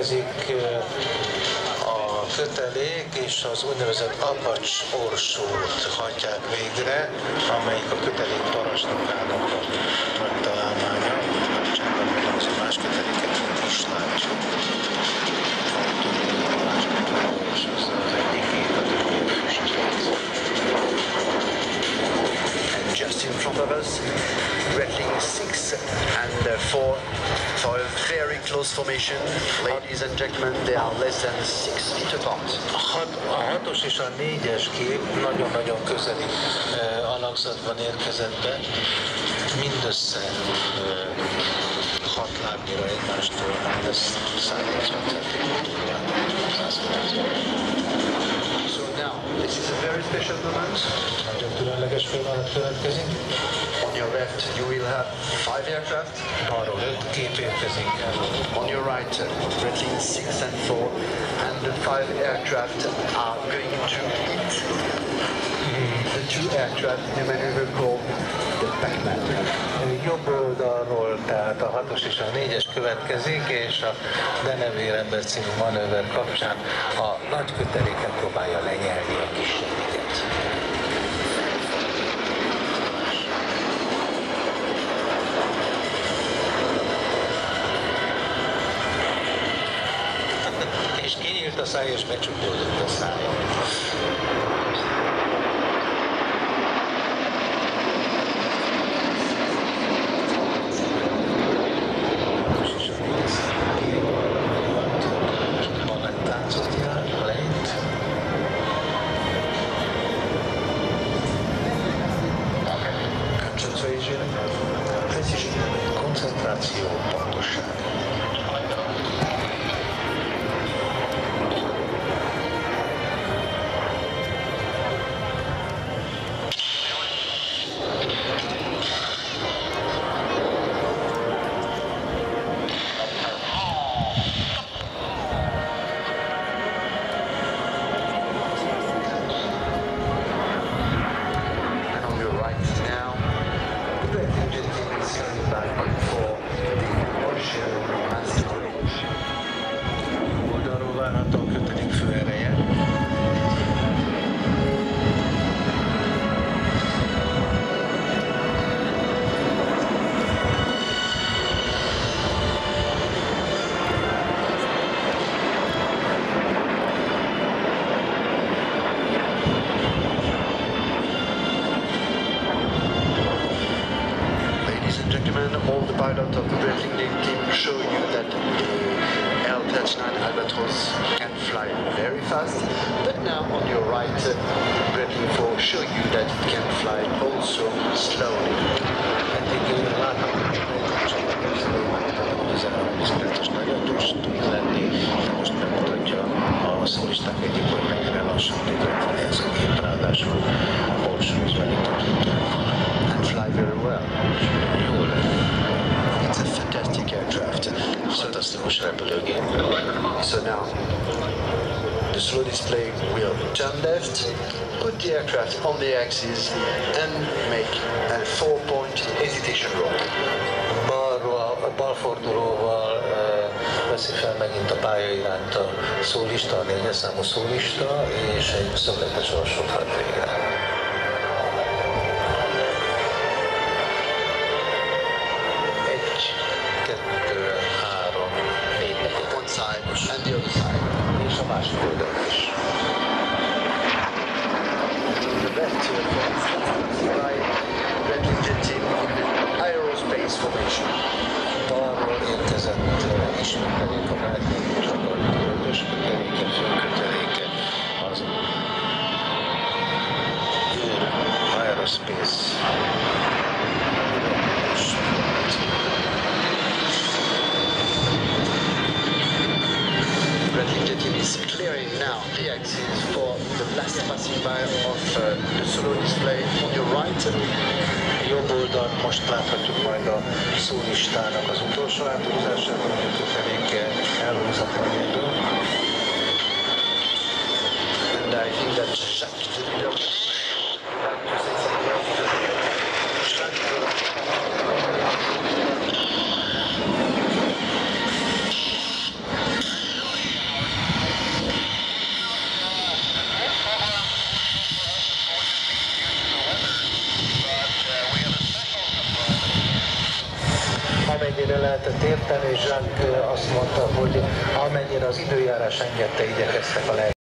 következik a kötelék és az úgynevezett apacs orsót hajtják végre, amelyik a kötelék parasnakának close formation. Ladies and gentlemen, they are less than six feet apart. A, hat, a hatos és a négyes kép nagyon-nagyon közeli uh, alakzatban érkezett be, mindössze uh, hat lábnyira egymástól, ez 180 cm. On your left, you will have five aircraft. On your right, Breitling six and four, and the five aircraft are going to hit. The two aircraft in a maneuver called the Pac-Man. Jobb oldalról, tehát a hatos és a négyes következik, és a Denevérember című manőver kapcsán a nagy köteléken próbálja lenyelni és kinyílt a száj, és becsukódott a szája. All the pilots of the Breitling team show you that the L39 Albatros can fly very fast. But now on your right, uh, Breitling 4 show you that it can fly also slowly. Csapatországban megmutatom, hogy 13 perces nagyon gyors tud lenni, de most So, fantasztikus repülőgép. so now the slow display will turn left, put the aircraft on the axis and make a four-point hesitation roll. Balról, a balfordulóval e, uh, veszi fel megint a pálya iránt a szólista, a négyes számú szólista, és egy szögletes hagy végre. másik oldalon is. The best here by Replica Team in the Aerospace Formation. Balról érkezett ismerkelék a mellény és a kardiológus köteléke, főköteléke az Aerospace the axis for the last passing by of uh, the solo display on your right. Jobb oldalt most láthatjuk majd a szólistának az utolsó átúzását, hogy a köteléke elhúzatlan mennyire lehetett érteni, és Jacques azt mondta, hogy amennyire az időjárás engedte, igyekeztek a leg